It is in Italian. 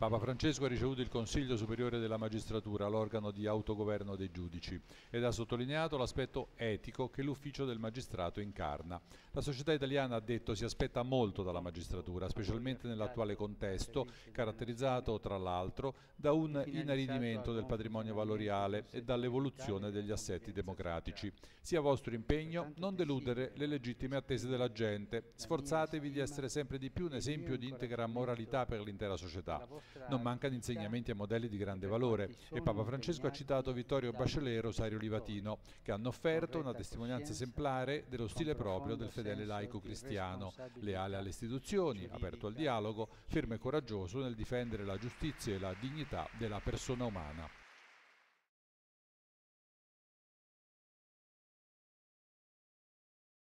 Papa Francesco ha ricevuto il Consiglio Superiore della Magistratura, l'organo di autogoverno dei giudici, ed ha sottolineato l'aspetto etico che l'ufficio del magistrato incarna. La società italiana, ha detto, si aspetta molto dalla magistratura, specialmente nell'attuale contesto, caratterizzato, tra l'altro, da un inaridimento del patrimonio valoriale e dall'evoluzione degli assetti democratici. Sia vostro impegno non deludere le legittime attese della gente. Sforzatevi di essere sempre di più un esempio di integra moralità per l'intera società. Non mancano insegnamenti e modelli di grande valore e Papa Francesco ha citato Vittorio Bachelet e Rosario Livatino, che hanno offerto una testimonianza esemplare dello stile proprio del fedele laico cristiano, leale alle istituzioni, aperto al dialogo, fermo e coraggioso nel difendere la giustizia e la dignità della persona umana.